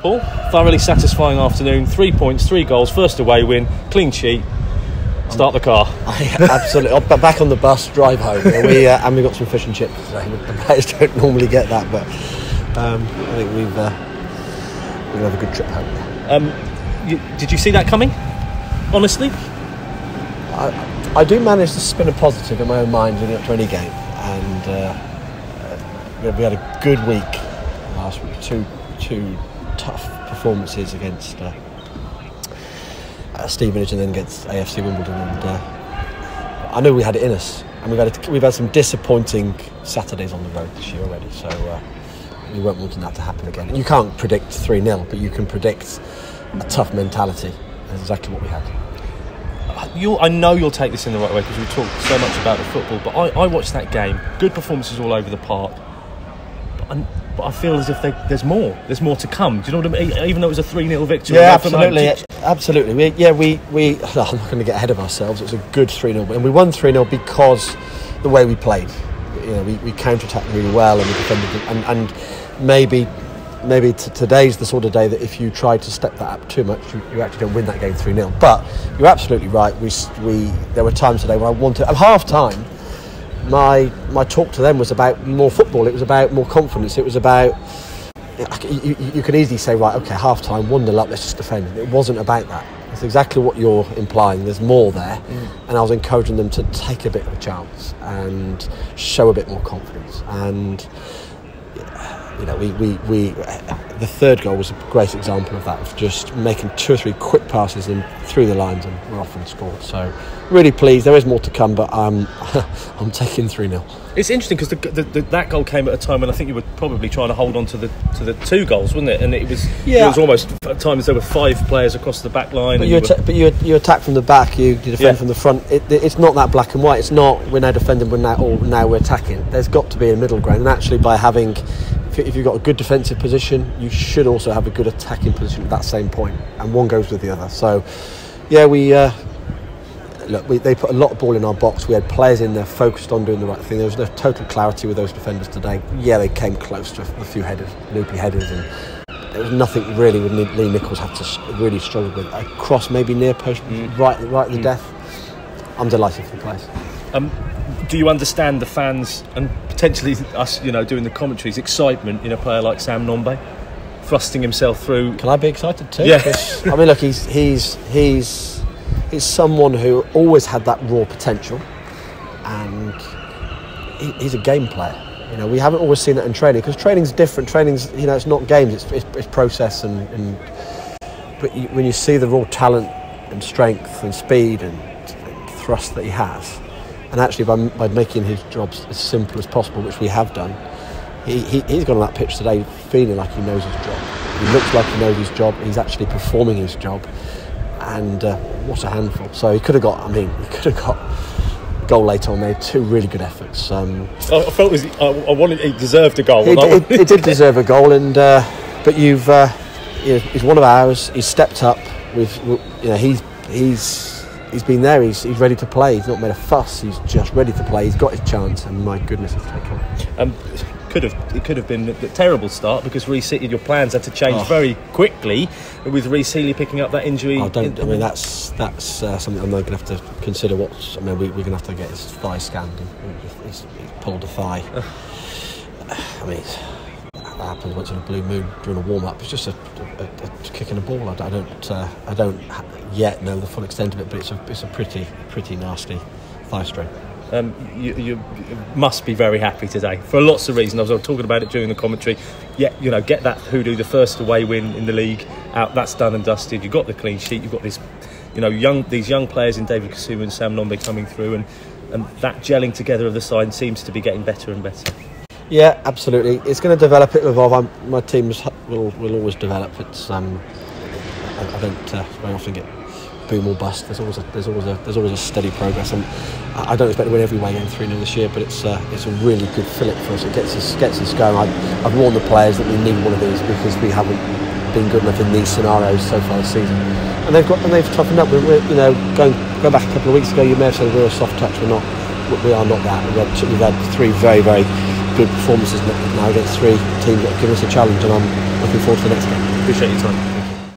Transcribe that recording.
Paul, thoroughly satisfying afternoon. Three points, three goals, first away win, clean sheet. Start the car. Absolutely. Oh, but back on the bus, drive home. We uh, and we got some fish and chips today. The players don't normally get that, but um, I think we've uh, we'll have a good trip home. Um, you, did you see that coming? Honestly, I, I do manage to spin a positive in my own mind leading up to any game, and uh, we had a good week last week. Two two tough performances against uh, uh, Stevenage and then against AFC Wimbledon, and uh, I know we had it in us, and we've had a, we've had some disappointing Saturdays on the road this year already. So. Uh, we weren't wanting that to happen again. You can't predict 3 0, but you can predict a tough mentality. That's exactly what we had you'll, I know you'll take this in the right way because we talk so much about the football. But I, I watched that game. Good performances all over the park. But, I, but I feel as if they, there's more. There's more to come. Do you know what I mean? Even though it was a 3 0 victory. Yeah, absolutely. Absolutely. We, yeah, we, we. I'm not going to get ahead of ourselves. It was a good 3 0. And we won 3 0 because the way we played. You know, we, we counter attacked really well and we defended. And, and maybe maybe t- today's the sort of day that if you try to step that up too much, you, you actually don't win that game 3 0. But you're absolutely right. We, we, there were times today when I wanted, at half time, my, my talk to them was about more football, it was about more confidence, it was about. You, you, could easily say, right, okay, half time, 1 0 up, let's just defend. It wasn't about that. It's exactly what you're implying. There's more there. Mm. And I was encouraging them to take a bit of a chance and show a bit more confidence. And you know, we, we, we, the third goal was a great example of that, of just making two or three quick passes and through the lines and we're off and scored. So really pleased. There is more to come, but I'm, I'm taking 3 0. It's interesting because the, the, the, that goal came at a time when I think you were probably trying to hold on to the to the two goals, wasn't it? And it was yeah. it was almost at times there were five players across the back line. But you, atta- but you, you attack from the back, you, you defend yeah. from the front. It, it's not that black and white. It's not we're now defending, we're now or now we're attacking. There's got to be a middle ground, and actually by having if you've got a good defensive position, you should also have a good attacking position at that same point, and one goes with the other. So, yeah, we uh, look. We, they put a lot of ball in our box. We had players in there focused on doing the right thing. There was no total clarity with those defenders today. Yeah, they came close to a few headers, loopy headers, and there was nothing really with Lee Nicholls had to really struggle with. A cross maybe near post, mm. right, right at the mm. death. I'm delighted for the players. Um, do you understand the fans and potentially us, you know, doing the commentaries, excitement in a player like Sam Nombe, thrusting himself through? Can I be excited too? Yeah. I mean, look, he's he's he's he's someone who always had that raw potential, and he, he's a game player. You know, we haven't always seen that in training because training's different. Training's, you know, it's not games; it's, it's, it's process and, and but you, when you see the raw talent and strength and speed and, and thrust that he has and actually by, by making his jobs as simple as possible, which we have done, he, he, he's gone on that pitch today feeling like he knows his job. He looks like he knows his job. He's actually performing his job, and uh, what a handful! So he could have got. I mean, he could have got goal later on. Made two really good efforts. Um, I felt was, I, I wanted he deserved a goal. It, it, it did deserve a goal, and uh, but you've uh, you know, he's one of ours. He's stepped up. We've you know he's he's he's been there. He's, he's ready to play. He's not made a fuss. He's just ready to play. He's got his chance, and my goodness, he's taken. Um, could have it could have been a terrible start because Rhys your plans had to change oh. very quickly with Rhys Healey picking up that injury. Oh, don't, I mean that's that's uh, something I'm going to have to consider. What I mean, we, are going to have to get his thigh scanned. He's, he's pulled a thigh. I mean that happens once in a blue moon during a warm up. It's just a, a, a kick in a ball. I, I don't uh, I don't yet know the full extent of it, but it's a it's a pretty pretty nasty thigh strain. Um, you, you, must be very happy today for lots of reasons. I was talking about it during the commentary. Yeah, you know, get that hoodoo, the first away win in the league out. That's done and dusted. You've got the clean sheet. You've got this, you know, young these young players in David Kasumu and Sam Nombe coming through, and and that gelling together of the side seems to be getting better and better. Yeah, absolutely. It's going to develop. It will evolve. I'm, my teams will will always develop. It's um, I, I don't uh, very often get boom or bust. There's always a, there's always a there's always a steady progress. And I, I don't expect to win every way game three 0 this year, but it's uh, it's a really good fillip for us. It gets us gets us going. I, I've warned the players that we need one of these because we haven't been good enough in these scenarios so far this season. And they've got and they've toughened up. We're, you know going going back a couple of weeks ago, you may have said we're a soft touch. We're not. We are not that. We've had, we've had three very very good performances now against three teams that have given us a challenge, and I'm looking forward to the next game. Appreciate your time.